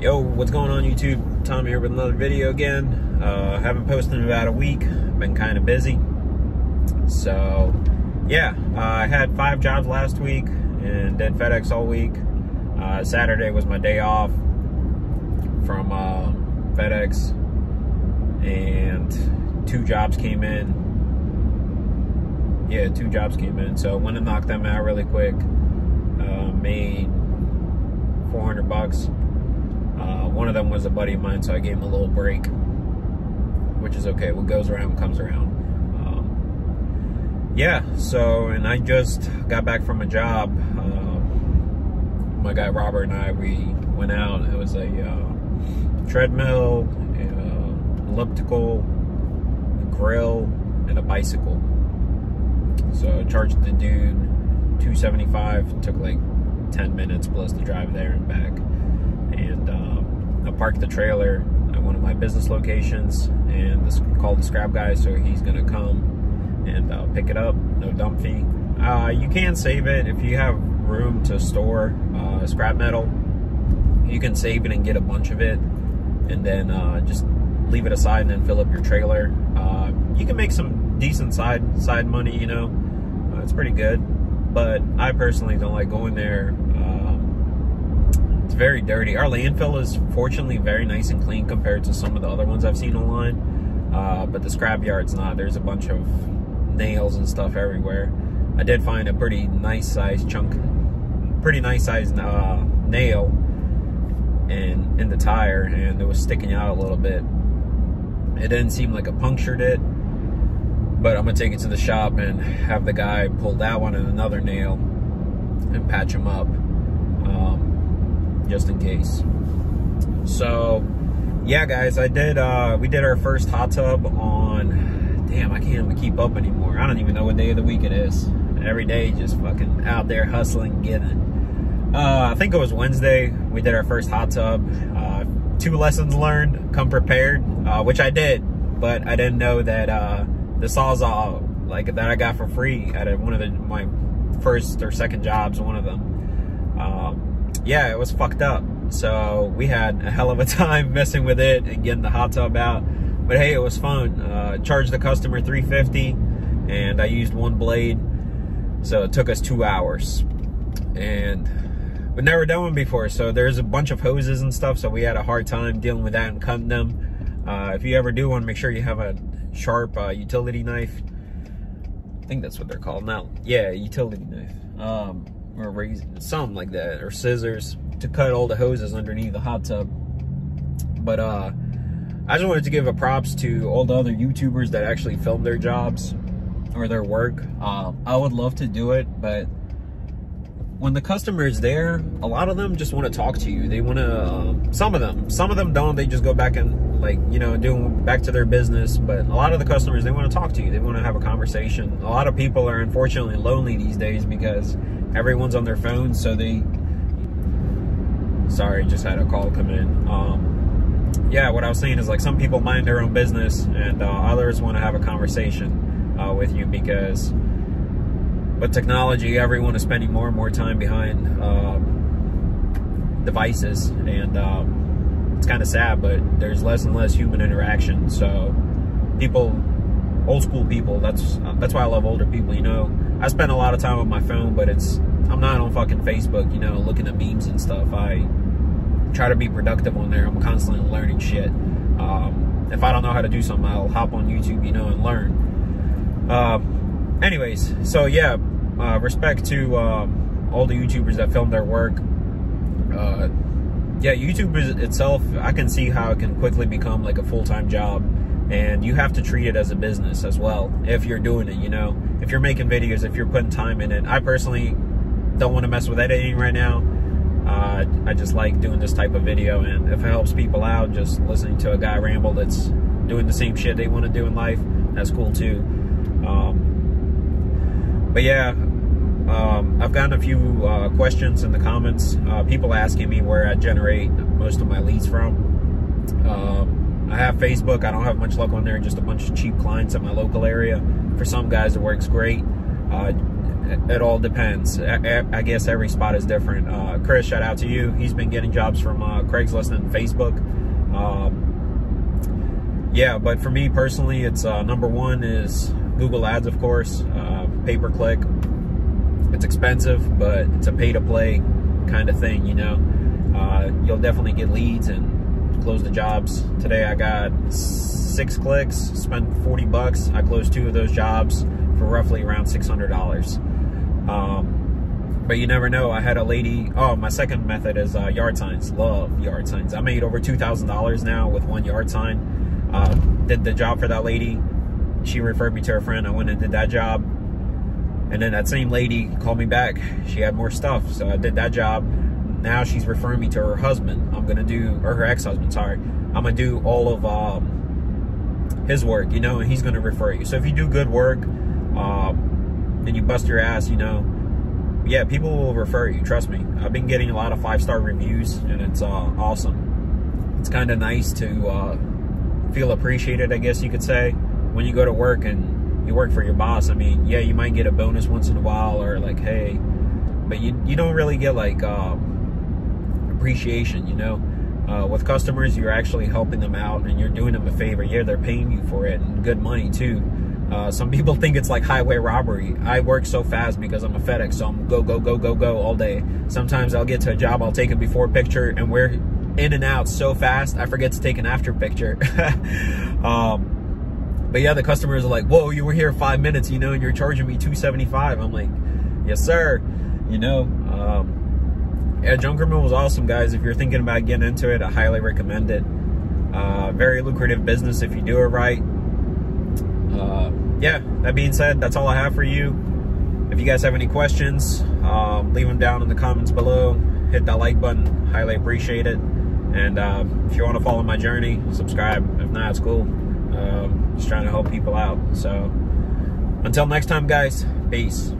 Yo, what's going on YouTube? Tom here with another video again. Uh, haven't posted in about a week. Been kind of busy. So, yeah, uh, I had five jobs last week and did FedEx all week. Uh, Saturday was my day off from uh, FedEx and two jobs came in. Yeah, two jobs came in. So, went and knocked them out really quick. Uh, made 400 bucks uh, one of them was a buddy of mine, so I gave him a little break, which is okay. What goes around comes around. Um, yeah, so, and I just got back from a job. Uh, my guy Robert and I, we went out. It was a uh, treadmill, uh, elliptical, a grill, and a bicycle. So I charged the dude 275 took like 10 minutes plus the drive there and back and um, I parked the trailer at one of my business locations and this, called the scrap guy, so he's gonna come and uh, pick it up. No dump fee. Uh, you can save it if you have room to store uh, scrap metal. You can save it and get a bunch of it, and then uh, just leave it aside and then fill up your trailer. Uh, you can make some decent side side money. You know, uh, it's pretty good. But I personally don't like going there it's very dirty. Our landfill is fortunately very nice and clean compared to some of the other ones I've seen online. Uh, but the scrapyard's not. There's a bunch of nails and stuff everywhere. I did find a pretty nice sized chunk, pretty nice sized uh, nail in, in the tire and it was sticking out a little bit. It didn't seem like it punctured it, but I'm gonna take it to the shop and have the guy pull that one and another nail and patch them up just in case. So, yeah, guys, I did, uh, we did our first hot tub on, damn, I can't even keep up anymore. I don't even know what day of the week it is. Every day, just fucking out there hustling, getting. Uh, I think it was Wednesday. We did our first hot tub. Uh, two lessons learned. Come prepared, uh, which I did, but I didn't know that uh, the sawzall like that I got for free at one of the, my first or second jobs. One of them. Um, yeah, it was fucked up. So we had a hell of a time messing with it and getting the hot tub out. But hey, it was fun. Uh, charged the customer 350 and I used one blade. So it took us two hours. And we've never done one before. So there's a bunch of hoses and stuff. So we had a hard time dealing with that and cutting them. Uh, if you ever do one, make sure you have a sharp uh, utility knife. I think that's what they're called now. Yeah, utility knife. Um, or razor, something like that, or scissors to cut all the hoses underneath the hot tub. But uh, I just wanted to give a props to all the other YouTubers that actually film their jobs or their work. Uh, I would love to do it, but when the customer is there, a lot of them just want to talk to you. They want to, um, some of them, some of them don't. They just go back and like, you know, doing back to their business. But a lot of the customers, they want to talk to you. They want to have a conversation. A lot of people are unfortunately lonely these days because everyone's on their phones, so they. Sorry, just had a call come in. Um, yeah, what I was saying is like some people mind their own business, and uh, others want to have a conversation uh, with you because with technology, everyone is spending more and more time behind um, devices, and um, it's kind of sad, but there's less and less human interaction. So people, old school people, that's that's why I love older people. You know, I spend a lot of time on my phone, but it's I'm not on fucking Facebook, you know, looking at memes and stuff. I try to be productive on there. I'm constantly learning shit. Um, if I don't know how to do something, I'll hop on YouTube, you know, and learn. Um, anyways, so yeah, uh, respect to um, all the YouTubers that film their work. Uh, yeah, YouTube itself, I can see how it can quickly become like a full-time job and you have to treat it as a business as well if you're doing it you know if you're making videos if you're putting time in it i personally don't want to mess with editing right now uh, i just like doing this type of video and if it helps people out just listening to a guy ramble that's doing the same shit they want to do in life that's cool too um, but yeah um, I've gotten a few uh, questions in the comments. Uh, people asking me where I generate most of my leads from. Um, I have Facebook. I don't have much luck on there. Just a bunch of cheap clients in my local area. For some guys, it works great. Uh, it all depends. I, guess every spot is different. Uh, Chris, shout out to you. He's been getting jobs from uh, Craigslist and Facebook. Um, yeah, but for me personally, it's uh, number one is Google Ads, of course, uh, pay per click. It's expensive, but it's a pay to play kind of thing, you know. Uh, you'll definitely get leads and close the jobs. Today I got six clicks, spent 40 bucks. I closed two of those jobs for roughly around $600. Um, but you never know. I had a lady, oh, my second method is uh, yard signs. Love yard signs. I made over $2,000 now with one yard sign. Uh, did the job for that lady. She referred me to her friend. I went and did that job. And then that same lady called me back. She had more stuff. So I did that job. Now she's referring me to her husband. I'm to do, or her ex-husband, sorry. I'm to do all of um, his work, you know, and he's to refer you. So if you do good work um, and you bust your ass, you know, yeah, people will refer you. Trust me. I've been getting a lot of five-star reviews and it's uh, awesome. It's kind of nice to uh, feel appreciated, I guess you could say, when you go to work and you work for your boss. I mean, yeah, you might get a bonus once in a while or like, hey, but you, you don't really get like um, appreciation, you know? Uh, with customers, you're actually helping them out and you're doing them a favor. Yeah, they're paying you for it and good money too. Uh, some people think it's like highway robbery. I work so fast because I'm a FedEx, so I'm go, go, go, go, go all day. Sometimes I'll get to a job, I'll take a before picture and we're in and out so fast, I forget to take an after picture. um, but yeah, the customers are like, whoa, you were here five minutes, you know, and you're charging me 275 I'm like, yes, sir. You know, um, yeah, Junkerman was awesome, guys. If you're thinking about getting into it, I highly recommend it. Uh, very lucrative business if you do it right. Uh, yeah, that being said, that's all I have for you. If you guys have any questions, um, leave them down in the comments below. Hit that like button. Highly appreciate it. And uh, if you want to follow my journey, subscribe. If not, it's cool. Um, just trying to help people out. So until next time, guys, peace.